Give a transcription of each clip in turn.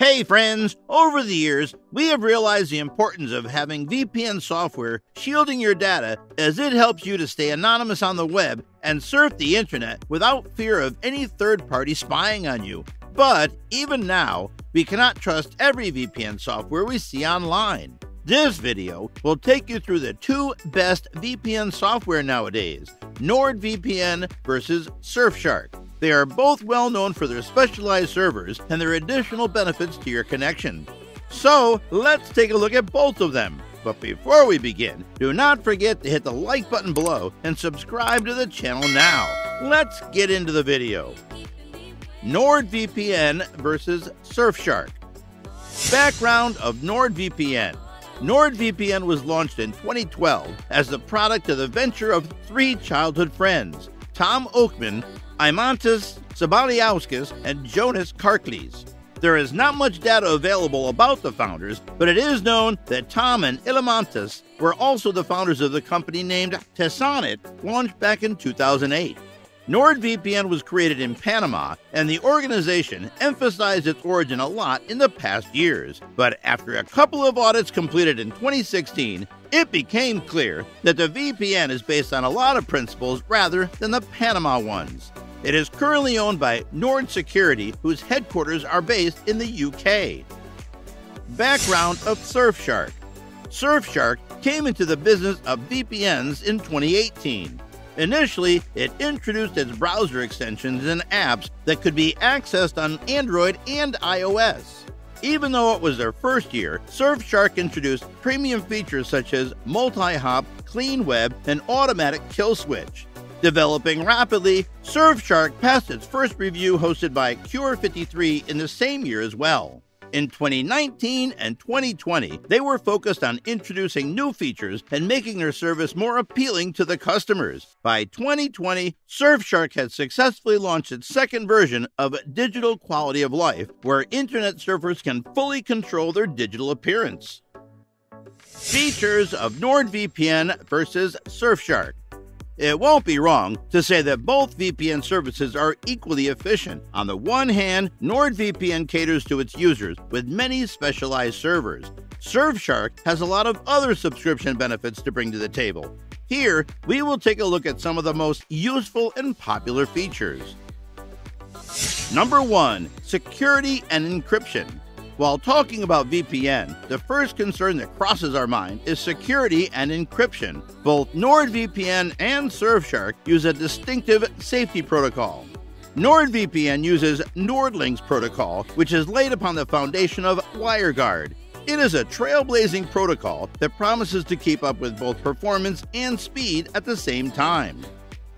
Hey, friends! Over the years, we have realized the importance of having VPN software shielding your data as it helps you to stay anonymous on the web and surf the internet without fear of any third party spying on you. But even now, we cannot trust every VPN software we see online. This video will take you through the two best VPN software nowadays NordVPN versus Surfshark. They are both well known for their specialized servers and their additional benefits to your connection. So let's take a look at both of them. But before we begin, do not forget to hit the like button below and subscribe to the channel now. Let's get into the video. NordVPN versus Surfshark. Background of NordVPN. NordVPN was launched in 2012 as the product of the venture of three childhood friends Tom Okman, Eimantas Sabaliauskas, and Jonas Karklys. There is not much data available about the founders, but it is known that Tom and Eimantas were also the founders of the company named Tesonet, launched back in 2008. NordVPN was created in Panama, and the organization emphasized its origin a lot in the past years. But after a couple of audits completed in 2016, it became clear that the VPN is based on a lot of principles rather than the Panama ones. It is currently owned by Nord Security, whose headquarters are based in the UK. Background of Surfshark Surfshark came into the business of VPNs in 2018. Initially, it introduced its browser extensions and apps that could be accessed on Android and iOS. Even though it was their first year, Surfshark introduced premium features such as multi hop, clean web, and automatic kill switch. Developing rapidly, Surfshark passed its first review hosted by Cure53 in the same year as well. In 2019 and 2020, they were focused on introducing new features and making their service more appealing to the customers. By 2020, Surfshark had successfully launched its second version of Digital Quality of Life, where internet surfers can fully control their digital appearance. Features of NordVPN versus Surfshark. It won't be wrong to say that both VPN services are equally efficient. On the one hand, NordVPN caters to its users with many specialized servers. Surfshark has a lot of other subscription benefits to bring to the table. Here, we will take a look at some of the most useful and popular features. Number 1 Security and Encryption. While talking about VPN, the first concern that crosses our mind is security and encryption. Both NordVPN and Surfshark use a distinctive safety protocol. NordVPN uses NordLynx protocol, which is laid upon the foundation of WireGuard. It is a trailblazing protocol that promises to keep up with both performance and speed at the same time.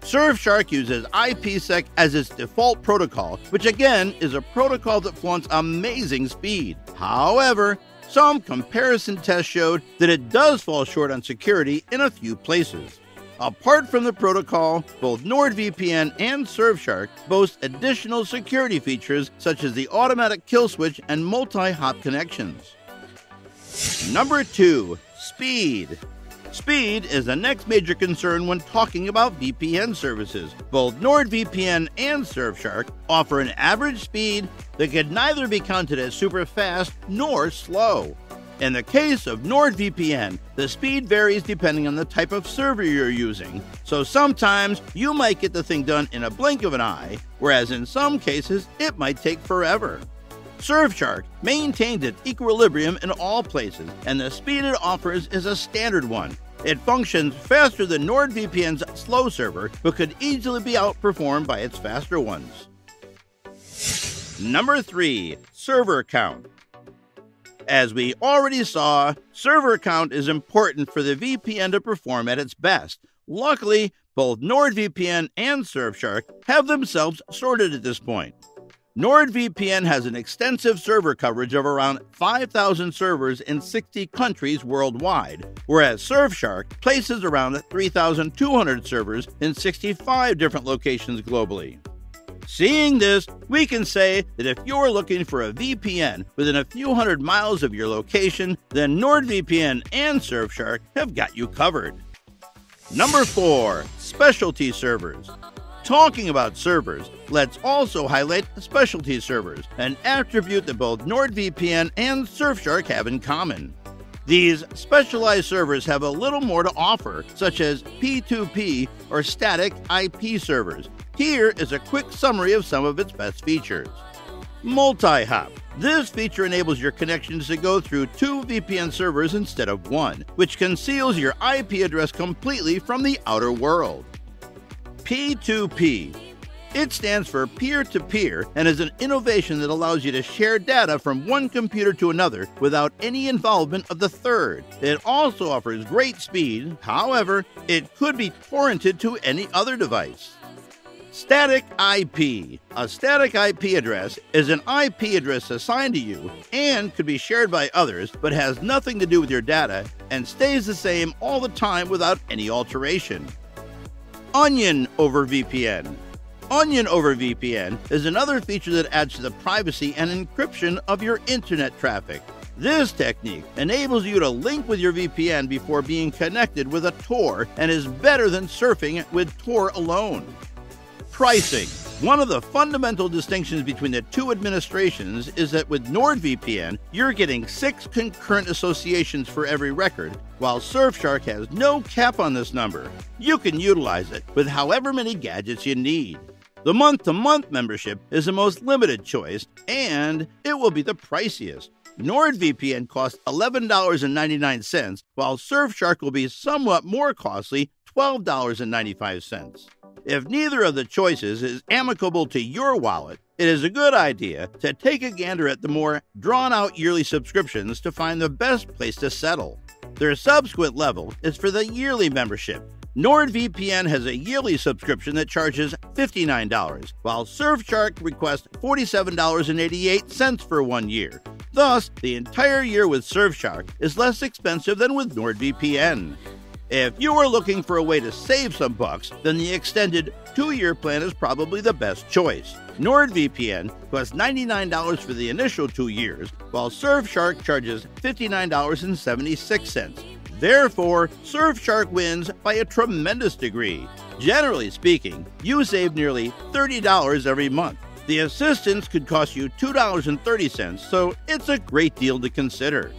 Surfshark uses IPsec as its default protocol, which again is a protocol that flaunts amazing speed. However, some comparison tests showed that it does fall short on security in a few places. Apart from the protocol, both NordVPN and Surfshark boast additional security features such as the automatic kill switch and multi hop connections. Number 2 Speed. Speed is the next major concern when talking about VPN services. Both NordVPN and Surfshark offer an average speed that could neither be counted as super fast nor slow. In the case of NordVPN, the speed varies depending on the type of server you're using, so sometimes you might get the thing done in a blink of an eye, whereas in some cases it might take forever. Surfshark maintains its equilibrium in all places, and the speed it offers is a standard one. It functions faster than NordVPN's slow server, but could easily be outperformed by its faster ones. Number 3 Server Count. As we already saw, server count is important for the VPN to perform at its best. Luckily, both NordVPN and Surfshark have themselves sorted at this point. NordVPN has an extensive server coverage of around 5,000 servers in 60 countries worldwide, whereas Surfshark places around 3,200 servers in 65 different locations globally. Seeing this, we can say that if you're looking for a VPN within a few hundred miles of your location, then NordVPN and Surfshark have got you covered. Number 4 Specialty Servers. Talking about servers, let's also highlight specialty servers, an attribute that both NordVPN and Surfshark have in common. These specialized servers have a little more to offer, such as P2P or static IP servers. Here is a quick summary of some of its best features. Multi hop. This feature enables your connections to go through two VPN servers instead of one, which conceals your IP address completely from the outer world. P2P. It stands for peer to peer and is an innovation that allows you to share data from one computer to another without any involvement of the third. It also offers great speed, however, it could be torrented to any other device. Static IP. A static IP address is an IP address assigned to you and could be shared by others, but has nothing to do with your data and stays the same all the time without any alteration. Onion over VPN. Onion over VPN is another feature that adds to the privacy and encryption of your internet traffic. This technique enables you to link with your VPN before being connected with a Tor and is better than surfing with Tor alone. Pricing. One of the fundamental distinctions between the two administrations is that with NordVPN, you're getting six concurrent associations for every record, while Surfshark has no cap on this number. You can utilize it with however many gadgets you need. The month to month membership is the most limited choice, and it will be the priciest. NordVPN costs $11.99, while Surfshark will be somewhat more costly, $12.95. If neither of the choices is amicable to your wallet, it is a good idea to take a gander at the more drawn out yearly subscriptions to find the best place to settle. Their subsequent level is for the yearly membership. NordVPN has a yearly subscription that charges $59, while Surfshark requests $47.88 for one year. Thus, the entire year with Surfshark is less expensive than with NordVPN. If you are looking for a way to save some bucks, then the extended two year plan is probably the best choice. NordVPN costs $99 for the initial two years, while Surfshark charges $59.76. Therefore, Surfshark wins by a tremendous degree. Generally speaking, you save nearly $30 every month. The assistance could cost you $2.30, so it's a great deal to consider.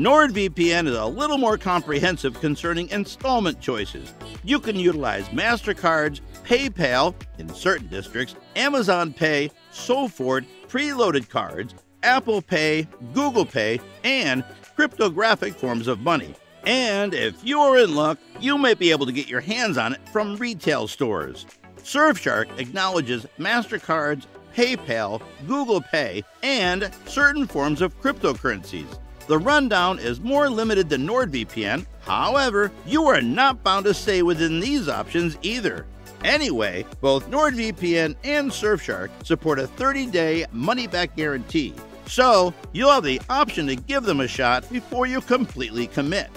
NordVPN is a little more comprehensive concerning installment choices. You can utilize MasterCards, PayPal in certain districts, Amazon Pay, SoFort, preloaded cards, Apple Pay, Google Pay, and cryptographic forms of money. And if you're in luck, you might be able to get your hands on it from retail stores. Surfshark acknowledges MasterCards, PayPal, Google Pay, and certain forms of cryptocurrencies. The rundown is more limited than NordVPN, however, you are not bound to stay within these options either. Anyway, both NordVPN and Surfshark support a 30 day money back guarantee, so you'll have the option to give them a shot before you completely commit.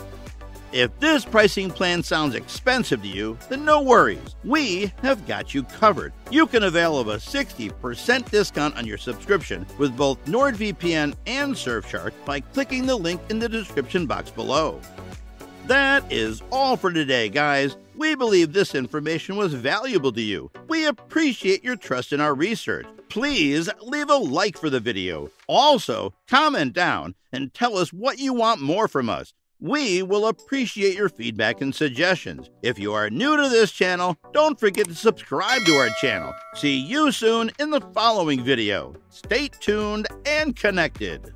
If this pricing plan sounds expensive to you, then no worries. We have got you covered. You can avail of a 60% discount on your subscription with both NordVPN and Surfshark by clicking the link in the description box below. That is all for today, guys. We believe this information was valuable to you. We appreciate your trust in our research. Please leave a like for the video. Also, comment down and tell us what you want more from us. We will appreciate your feedback and suggestions. If you are new to this channel, don't forget to subscribe to our channel. See you soon in the following video. Stay tuned and connected.